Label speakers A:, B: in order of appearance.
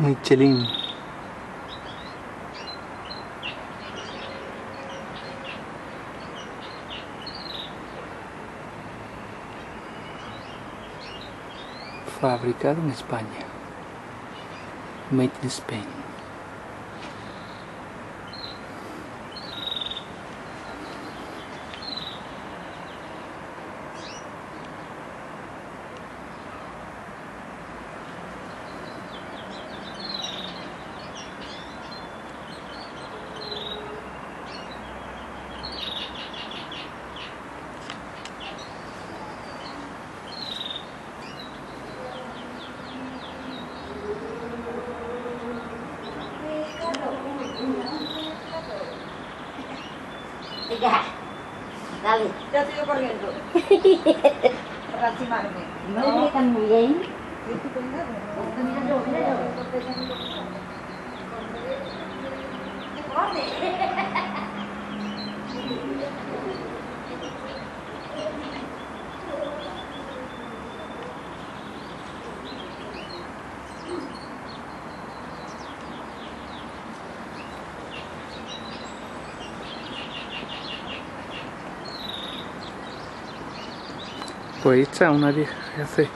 A: Michelin. Fabricado en España. Made in Spain.
B: Ya.
C: Ya estoy corriendo. Para lastimarme.
B: No. Muy bien?
C: Mira yo,
B: mira yo.
A: ¡Corre! Ahí está una vieja que hace